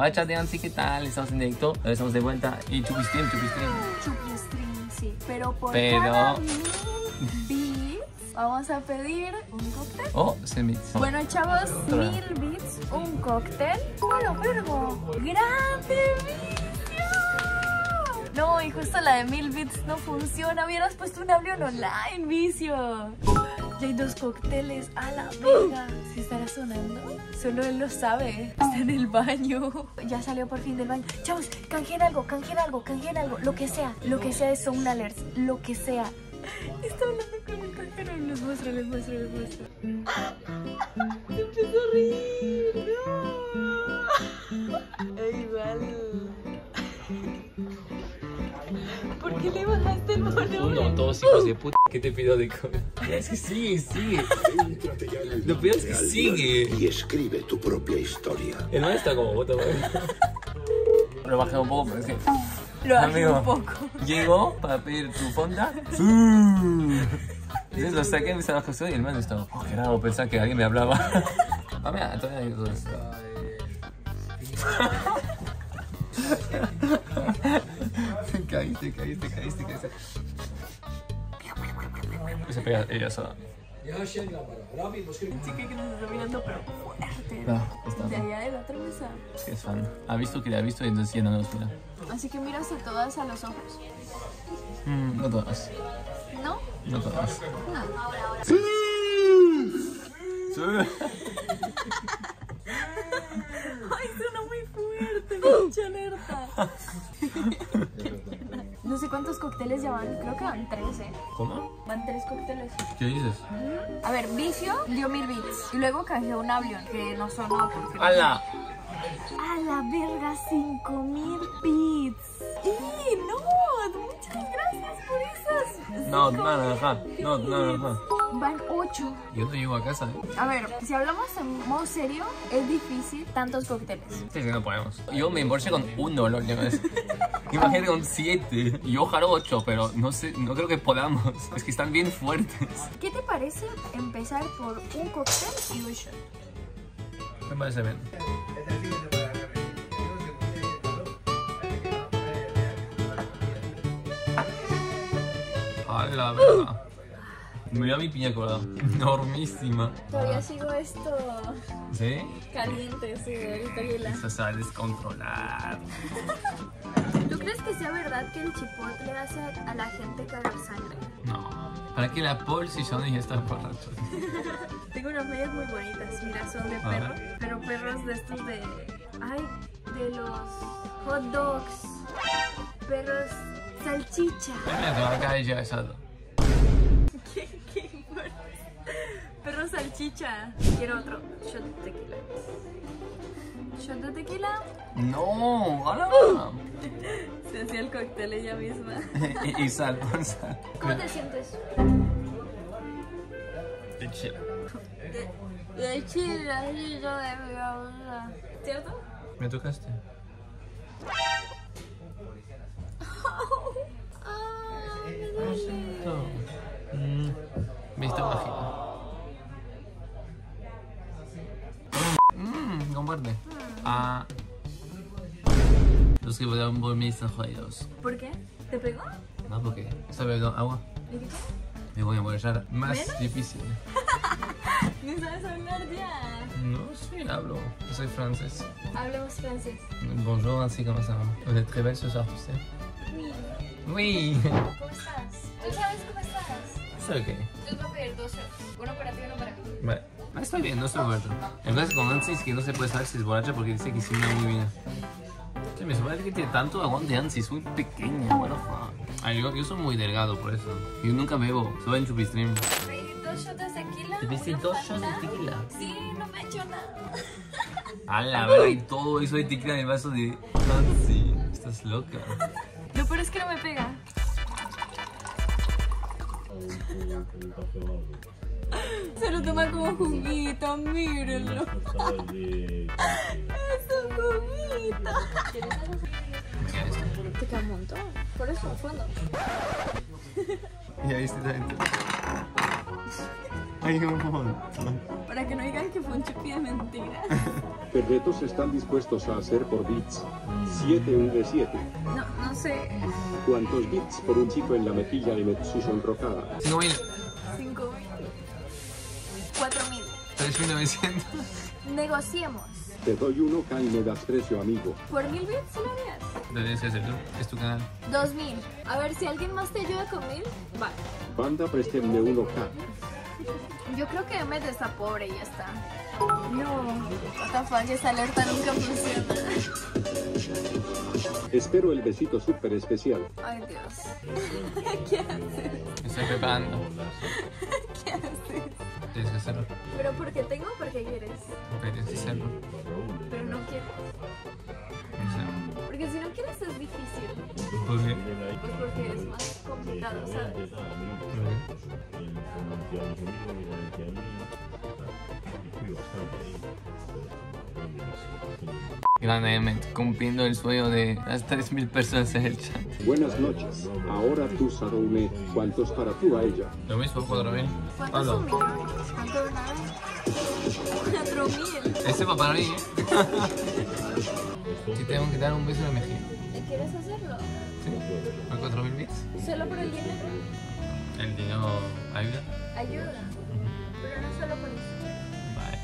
Hola chat de Ansi, ¿qué tal? Estamos en directo, ahora estamos de vuelta y chupistream, chupistream. Chupi Stream, sí. Pero por Pero- cada mil bits vamos a pedir un cóctel. Oh, se me... Bueno, chavos, Otra. mil bits, un cóctel. ¡Hola, vergo! ¡Grande vicio! No, y justo la de mil bits no funciona. Hubieras puesto un avión online, vicio. Ya hay dos cócteles a la verga. ¿Se estará sonando? Solo él lo sabe. Está en el baño. Ya salió por fin del baño. Chavos, canjeen algo, canjeen algo, canjeen algo. Lo que sea. Lo que sea de Sound Alerts. Lo que sea. Está hablando con el cajero. Les muestro, les muestro, les muestro. Se empezó a reír. No. Ey, vale. ¿Por qué le bajaste el volumen? todos hijos de puta, ¿qué te pido de comer? Es que sigue, sigue. Lo peor es que sigue. Y escribe tu propia historia. El man está como bota, Lo bajé un poco, pero es que... Lo bajé Amigo. un poco. Llegó para pedir tu fonda. Entonces lo saqué, me estaba acostado y el man estaba... Oh, qué raro pensar que alguien me hablaba. Ah, mira, todavía hay dos. caíste, caíste, caíste, caíste. Se pega ella sola. Chica que nos está mirando, pero fuerte. No, está De allá de la otra mesa. Es que es fan. Ha visto que le ha visto y entonces ya no nos mira. Así que miras a todas a los ojos. Mm, no todas. ¿No? No todas. No. Sí. Ay, suena muy fuerte, mucha alerta. No sé cuántos cócteles ya van, creo que van tres, ¿eh? ¿Cómo? Van tres cócteles. ¿Qué dices? A ver, Vicio dio mil bits. Y luego canjeó un avión, que no sonó porque... ¡Hala! ¡A la verga! ¡Cinco mil bits! ¡Y no! ¡Muchas gracias por esas! No, cinco naranja. mil No, bits. naranja. Van ocho. Yo no llego a casa, ¿eh? A ver, si hablamos en modo serio, es difícil tantos cócteles. Sí, sí, no podemos. Yo me emborché con uno la última vez. Imagínate con siete. Y ojalá ocho, pero no sé, no creo que podamos. Es que están bien fuertes. ¿Qué te parece empezar por un cóctel y un shot? Me parece bien. A la verdad. Mira mi piña colada. Enormísima. Todavía sigo esto ¿Sí? caliente, sí, ahorita. Esto se va a descontrolar. ¿Tú crees que sea verdad que el chipotle hace a la gente cagar sangre? No. ¿Para qué la Paul si yo ya está borracho? Tengo unas medias muy bonitas, mira, son de perro, pero perros de estos de... Ay, de los hot dogs, perros salchicha. Mira, te va a caer ya esa. Salchicha. Quiero otro shot de tequila. Shot de tequila. No, ahora Se hacía el cóctel ella misma. y, y sal, pon sal. ¿Cómo te sientes? De chile. De, de chile, así yo de mi. ¿Cierto? ¿Me tocaste? Ay, me duele. Mm, mágico. Comparte. Ah. Los que votaron por mí están jodidos. ¿Por qué? ¿Te pegó? No, porque bebiendo agua. ¿Y qué? Me voy a molestar más ¿Menos? difícil. ¿No sabes hablar ya? No, sí, hablo. Yo soy francés. Hablemos francés. Bonjour, ainsi comment ça va? Vous êtes très belle ce soir, tu sais? Oui. Oui. ¿Cómo estás? ¿Tú sabes cómo estás? Está ok. Yo te voy a pedir dos shots. Uno para ti y uno para mí. Vale. Ah, estoy bien, no estoy muerto. El es con Nancy es que no se puede saber si es borracha porque dice que simula muy bien. Sí, me sorprende que tiene tanto aguante Nancy, es muy pequeña, what the fuck. Ah, yo, yo soy muy delgado por eso. Yo nunca bebo, solo en chupistream. Dos shots de tequila. ¿Te una dos shots de tequila? Sí, no me he hecho nada. A la verdad, y todo eso de tequila en el vaso de Nancy. Estás loca. Lo peor es que no me pega. Se lo toma como juguito, mírenlo. Es un juguito. Te queda un montón. Por eso, fondo. Y ahí está dentro. Hay un montón. Para que no digan que fue un chupi de mentiras. ¿Qué retos están dispuestos a hacer por bits? 7v7. No, no sé. ¿Cuántos bits por un chico en la mejilla y Metsu sonrojada? 5000, 5 4 mil. 3900. Negociemos. Te doy 1k y me das precio, amigo. ¿Por mil bits lo harías? Debes hacer tú, es tu canal. 2000. A ver, si alguien más te ayuda con mil, vale. Banda, préstenme 1k. Yo creo que Emmet está pobre y ya está. No. What the fuck, esa alerta nunca funciona. Espero el besito súper especial. Ay, Dios. ¿Qué haces? Me estoy preparando. Tienes que hacerlo. ¿Pero por qué tengo o por qué quieres? Ok, tienes que hacerlo. Pero no quiero. No sé. Porque si no quieres es difícil. ¿Por qué? Pues porque es más complicado, ¿sabes? ¿Por qué? Grande Emmet, cumpliendo el sueño de las 3000 personas en el chat. Buenas noches. Ahora tú, Saroume, ¿cuántos para tú a ella? Lo mismo, 4000. ¿Cuántos son este va para mí, ¿eh? Si tengo que dar un beso en la mejilla. ¿Quieres hacerlo? ¿Sí? ¿Por 4000 bits? ¿Solo por el dinero? El dinero ayuda. Ayuda. Pero no solo por eso. Vale.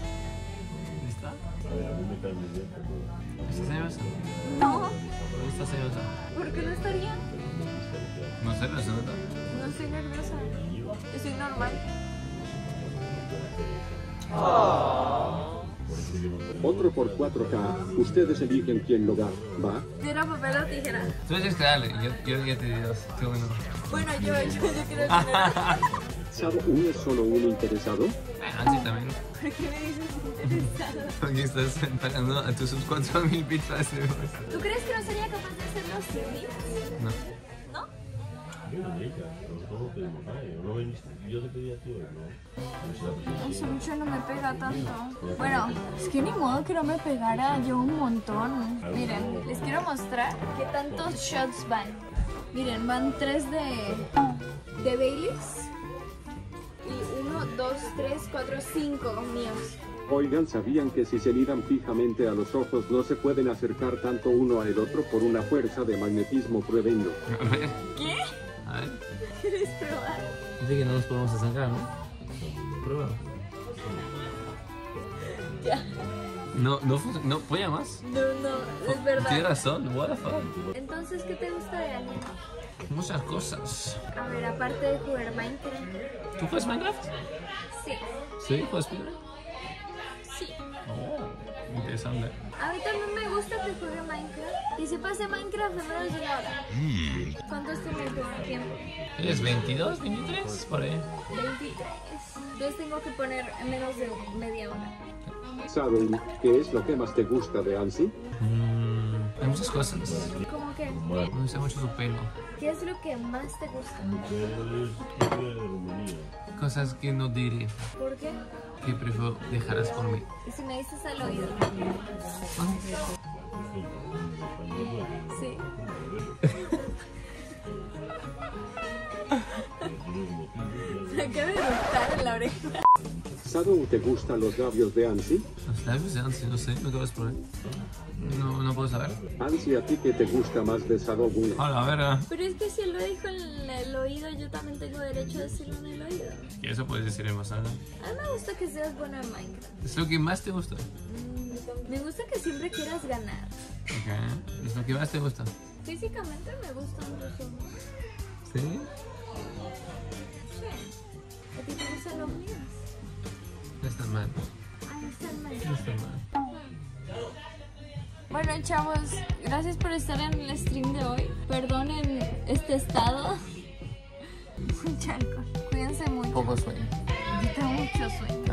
¿Lista? ¿Estás nerviosa? No. ¿Por qué estás nerviosa? ¿Por qué no estaría? No sé, se nota. No estoy nerviosa. Estoy normal. Otro por 4k. Ustedes eligen quién lo da. ¿Va? Tira papel o tijera. Tú tienes que darle. Yo, yo ya te digo. Tú no. Bueno, yo, yo, yo quiero el dinero. ¿Saroume es solo un interesado? Bueno, así también. ¿Por qué me dices interesado? Porque estás pagando a tus 4000 bits eso. ¿Tú crees que no sería capaz de hacerlo sin bits? No. ¿No? Eso mucho no me pega tanto. Bueno, es que ni modo que no me pegara yo un montón. Miren, les quiero mostrar qué tantos shots van. Miren, van tres de, de Baileys. Y uno, dos, tres, cuatro, cinco míos. Oigan, ¿sabían que si se miran fijamente a los ojos no se pueden acercar tanto uno al otro por una fuerza de magnetismo pruebendo? A ver. ¿Qué? A ver. ¿Quieres probar? Dice que no nos podemos acercar, ¿no? Prueba. Ya. No, no funciona. No, ¿puede más? No, no, es verdad. Tienes razón. What the fuck. Entonces, ¿qué te gusta de anime? Muchas cosas. A ver, aparte de jugar Minecraft. ¿Tú juegas Minecraft? Sí, Sí, ¿juegas Piedra? Interesante. A mí también me gusta que juegue Minecraft. Y si pase Minecraft en menos de una hora. ¿Cuánto es tu mejor tiempo? ¿Eres 22, 23? Por ahí. 23. Entonces tengo que poner en menos de media hora. Saroume, ¿qué es lo que más te gusta de Ansi? Mm, hay muchas cosas. ¿Cómo que? Me gusta mucho su pelo. ¿Qué es lo que más te gusta? Cosas que no diré. ¿Por qué? Que prefiero dejarlas por mí. Y si me dices al oído. Sí. Me acaba de gustar en la oreja. ¿Saroume te gustan los labios de Ansi? Los labios de Ansi, no sé, no acabas por ahí. No, no puedo saber. Ansi, ¿a ti qué te gusta más de Saroume? Hola, a ver. ah. Pero es que si él lo dijo en el oído, yo también tengo derecho a decirlo en el oído. Y eso puedes decir en más alto. A mí me gusta que seas bueno en Minecraft. Es lo que más te gusta. Mm, me gusta que siempre quieras ganar. Ok. Es lo que más te gusta. Físicamente me gustan tus ojos. ¿Sí? Sí. ¿A ti te gustan los míos? No está mal. Ay, están mal. No está mal. Bueno, chavos, gracias por estar en el stream de hoy. Perdonen este estado. Mucha alcohol. Cuídense mucho. Poco sueño.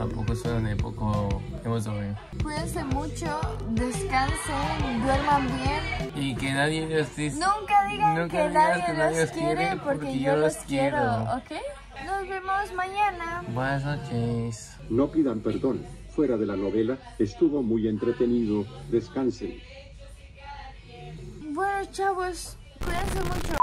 Tampoco sueño ni poco. Cuídense mucho, descansen, duerman bien. Y que nadie los dice. Nunca digan Nunca que digas nadie que los nadie los quiere quiere, porque, yo los quiero, ¿ok? Nos vemos mañana. Buenas noches. No pidan perdón. Fuera de la novela, estuvo muy entretenido. Descansen. Bueno, chavos, cuídense mucho.